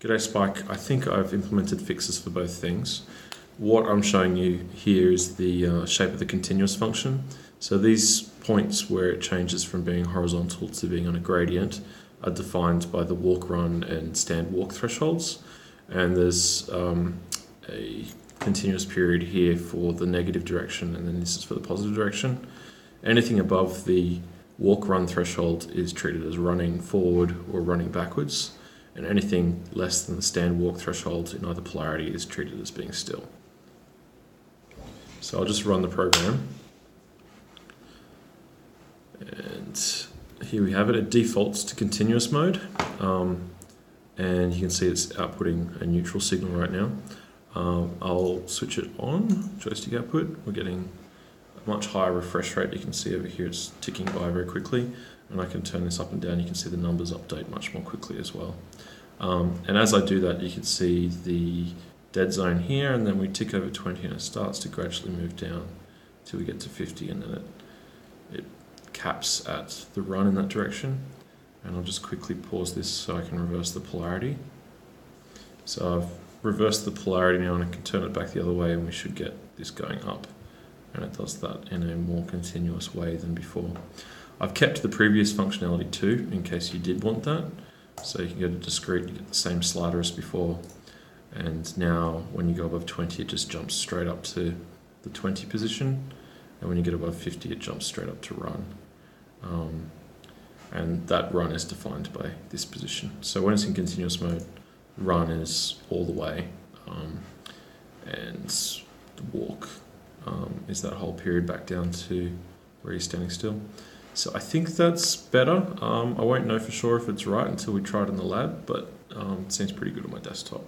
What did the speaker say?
G'day Spike. I think I've implemented fixes for both things. What I'm showing you here is the uh, shape of the continuous function. So these points where it changes from being horizontal to being on a gradient are defined by the walk, run, and stand walk thresholds. And there's um, a continuous period here for the negative direction, and then this is for the positive direction. Anything above the walk run threshold is treated as running forward or running backwards and anything less than the stand walk threshold in either polarity is treated as being still. So I'll just run the program. And here we have it. It defaults to continuous mode. Um, and you can see it's outputting a neutral signal right now. Um, I'll switch it on, joystick output. We're getting a much higher refresh rate. You can see over here it's ticking by very quickly. And I can turn this up and down. You can see the numbers update much more quickly as well. Um, and as I do that, you can see the dead zone here, and then we tick over 20 and it starts to gradually move down till we get to 50, and then it, it caps at the run in that direction. And I'll just quickly pause this so I can reverse the polarity. So I've reversed the polarity now and I can turn it back the other way and we should get this going up. And it does that in a more continuous way than before. I've kept the previous functionality too, in case you did want that. So you can go to discrete, you get the same slider as before. And now when you go above 20, it just jumps straight up to the 20 position. And when you get above 50, it jumps straight up to run. Um, and that run is defined by this position. So when it's in continuous mode, run is all the way. Um, and the walk um, is that whole period back down to where you're standing still. So I think that's better. Um, I won't know for sure if it's right until we try it in the lab, but um, it seems pretty good on my desktop.